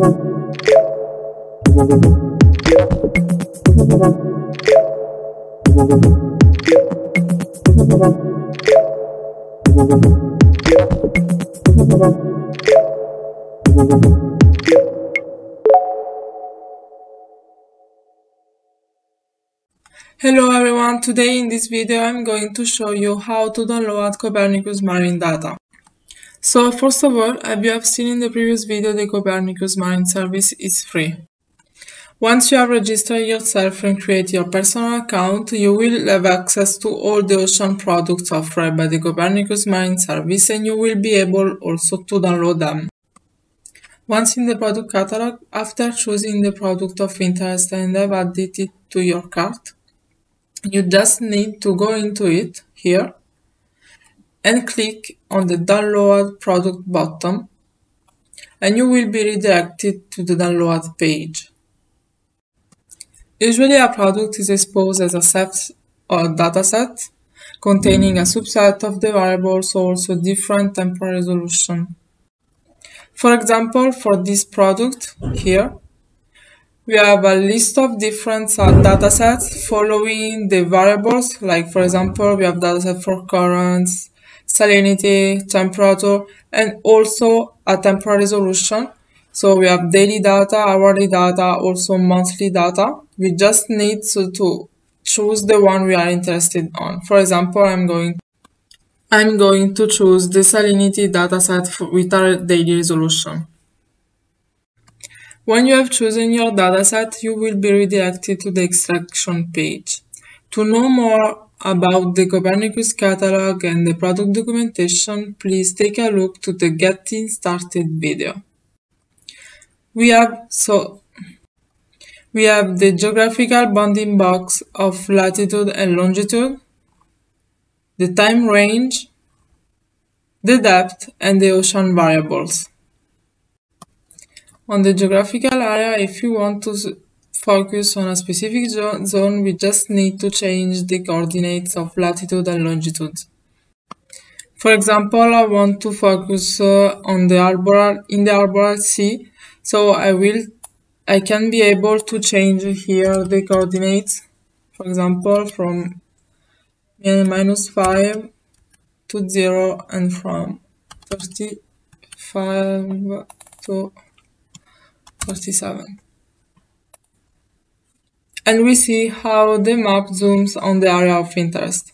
Hello everyone, today in this video I'm going to show you how to download Copernicus Marine data. So first of all, as you have seen in the previous video, the Copernicus Marine service is free. Once you have registered yourself and create your personal account, you will have access to all the ocean products offered by the Copernicus Marine service and you will be able also to download them. Once in the product catalog, after choosing the product of interest and have added it to your cart, you just need to go into it here and click on the download product button and you will be redirected to the download page. Usually a product is exposed as a set or dataset containing a subset of the variables or also different temporal resolution. For example, for this product here, we have a list of different uh, datasets following the variables, like for example, we have dataset for currents, salinity, temperature, and also a temporal resolution. So we have daily data, hourly data, also monthly data. We just need to, to choose the one we are interested on. For example, I'm going I'm going to choose the salinity dataset with a daily resolution. When you have chosen your dataset, you will be redirected to the extraction page. To know more about the Copernicus catalog and the product documentation, please take a look to the Getting Started video. We have so we have the geographical bounding box of latitude and longitude, the time range, the depth, and the ocean variables. On the geographical area, if you want to focus on a specific zone, we just need to change the coordinates of latitude and longitude. For example, I want to focus uh, on the arbor in the Alboran Sea, so I will I can be able to change here the coordinates. For example, from minus 5 to 0 and from 35 to 47. And we see how the map zooms on the area of interest.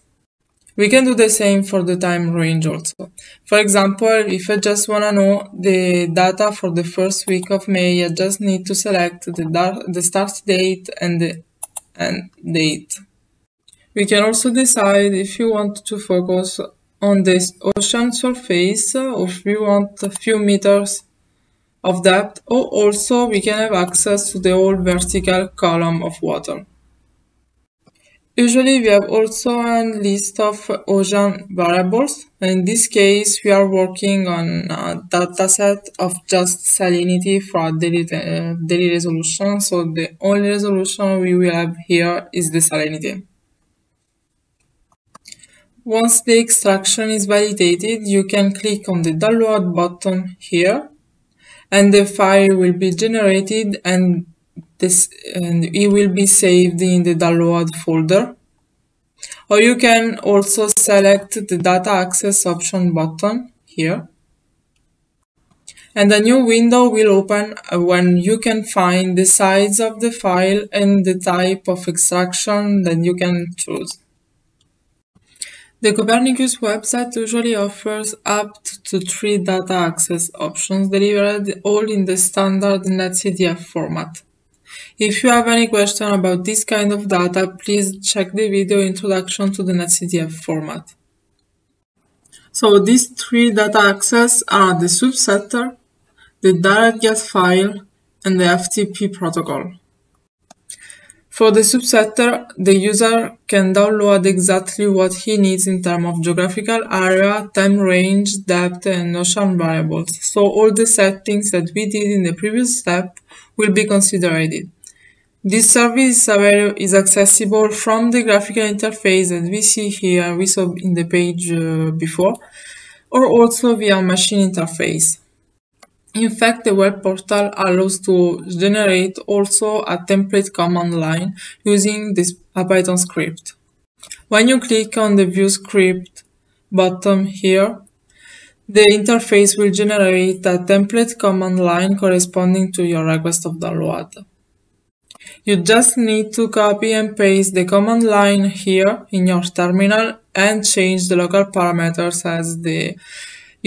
We can do the same for the time range also. For example, if I just want to know the data for the first week of May, I just need to select the, the start date and the end date. We can also decide if you want to focus on the ocean surface or if we want a few meters of depth or also we can have access to the whole vertical column of water. Usually we have also a list of ocean variables. In this case, we are working on a dataset of just salinity for daily, uh, daily resolution. So the only resolution we will have here is the salinity. Once the extraction is validated, you can click on the download button here and the file will be generated and this and it will be saved in the download folder or you can also select the data access option button here and a new window will open when you can find the size of the file and the type of extraction that you can choose. The Copernicus website usually offers up to three data access options delivered all in the standard NetCDF format. If you have any question about this kind of data, please check the video introduction to the NetCDF format. So these three data access are the subsetter, the direct get file, and the FTP protocol. For the subsetter, the user can download exactly what he needs in terms of geographical area, time range, depth, and ocean variables. So all the settings that we did in the previous step will be considered. This service is accessible from the graphical interface that we see here, we saw in the page uh, before, or also via machine interface. In fact, the web portal allows to generate also a template command line using this a Python script. When you click on the View Script button here, the interface will generate a template command line corresponding to your request of download. You just need to copy and paste the command line here in your terminal and change the local parameters as the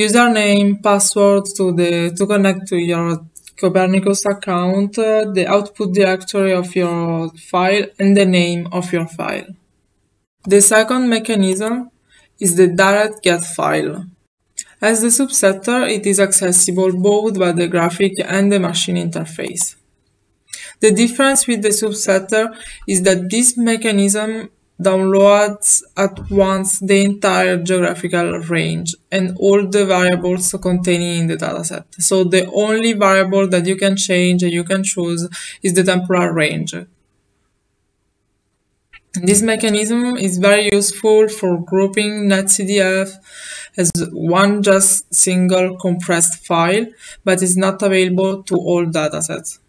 username, password to the to connect to your Copernicus account, the output directory of your file, and the name of your file. The second mechanism is the direct get file. As the subsetter, it is accessible both by the graphic and the machine interface. The difference with the subsetter is that this mechanism downloads at once the entire geographical range and all the variables containing in the dataset. So the only variable that you can change and you can choose is the temporal range. This mechanism is very useful for grouping netcdf as one just single compressed file, but is not available to all datasets.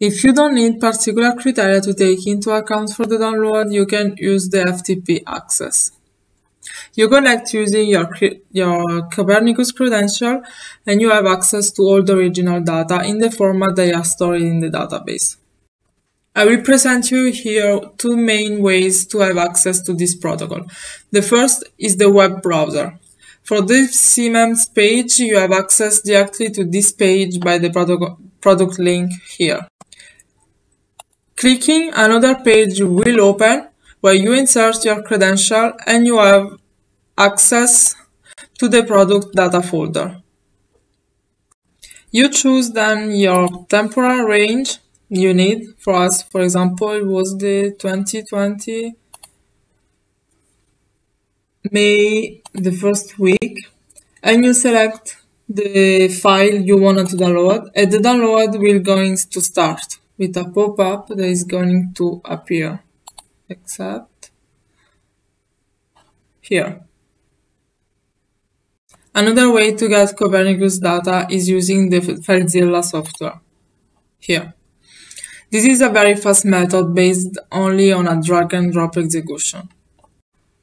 If you don't need particular criteria to take into account for the download, you can use the FTP access. You connect using your, your Copernicus credential and you have access to all the original data in the format they are stored in the database. I will present you here two main ways to have access to this protocol. The first is the web browser. For this CMEMS page, you have access directly to this page by the product link here. Clicking another page will open where you insert your credential and you have access to the product data folder. You choose then your temporal range you need. For us, for example, it was the 2020 May, the first week, and you select the file you want to download, and the download will going to start with a pop-up that is going to appear, except here. Another way to get Copernicus data is using the FileZilla software, here. This is a very fast method based only on a drag and drop execution.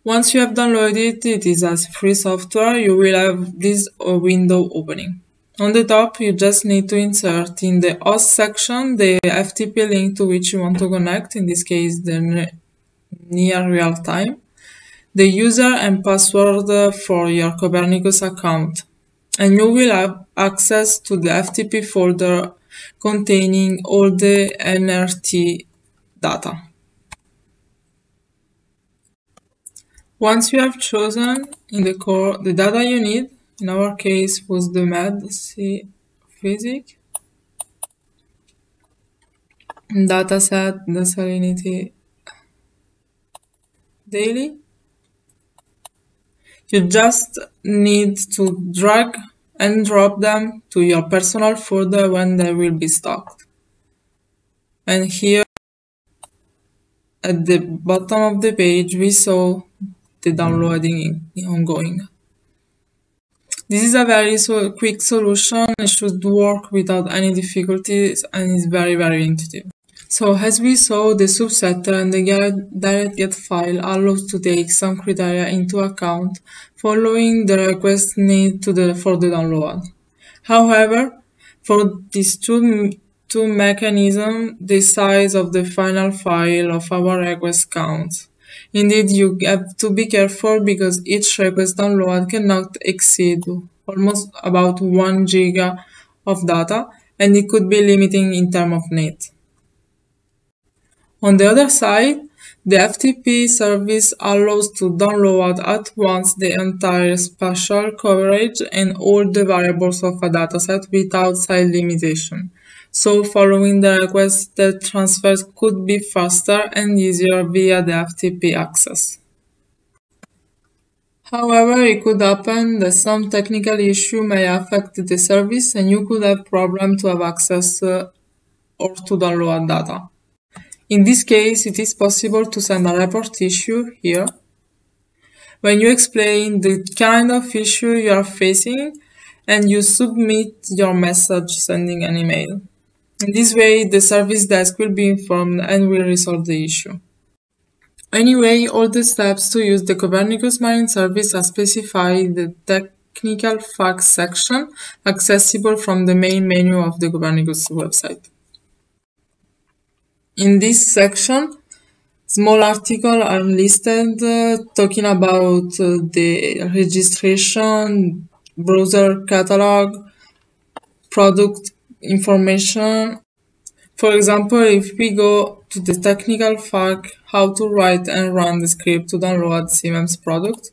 Once you have downloaded it, it is as free software, you will have this uh, window opening. On the top, you just need to insert in the host section the FTP link to which you want to connect, in this case the near real time, the user and password for your Copernicus account, and you will have access to the FTP folder containing all the NRT data. Once you have chosen in the core the data you need, in our case was the MedSea physics, dataset, the salinity daily, you just need to drag and drop them to your personal folder when they will be stocked. And here at the bottom of the page we saw the downloading ongoing. This is a very so quick solution, it should work without any difficulties and is very very intuitive. So as we saw, the subsetter and the direct get file allows to take some criteria into account following the request need to the, for the download. However, for these two, two mechanisms, the size of the final file of our request counts. Indeed, you have to be careful because each request download cannot exceed almost about 1 giga of data and it could be limiting in terms of need. On the other side, the FTP service allows to download at once the entire spatial coverage and all the variables of a dataset without size limitation. So following the request, the transfers could be faster and easier via the FTP access. However, it could happen that some technical issue may affect the service and you could have problem to have access uh, or to download data. In this case, it is possible to send a report issue here. When you explain the kind of issue you are facing and you submit your message sending an email. In this way, the service desk will be informed and will resolve the issue. Anyway, all the steps to use the Copernicus Marine Service are specified in the technical facts section, accessible from the main menu of the Copernicus website. In this section, small articles are listed uh, talking about uh, the registration, browser catalog, product information. For example, if we go to the technical fact how to write and run the script to download CMEMS product,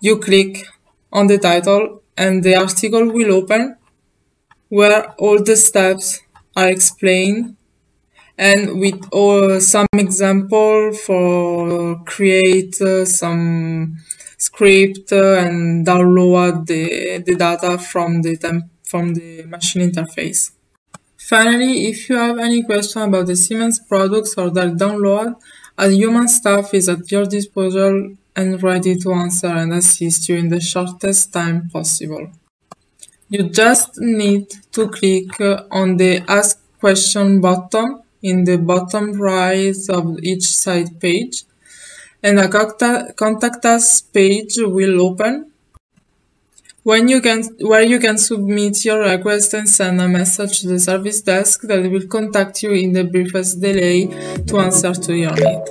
you click on the title and the article will open where all the steps are explained and with uh, some example for create uh, some script uh, and download the, the data from the temp from the machine interface. Finally, if you have any question about the CMEMS products or their download, a human staff is at your disposal and ready to answer and assist you in the shortest time possible. You just need to click uh, on the Ask Question button in the bottom right of each side page and a contact us page will open when you can where you can submit your request and send a message to the service desk that will contact you in the briefest delay to answer to your need.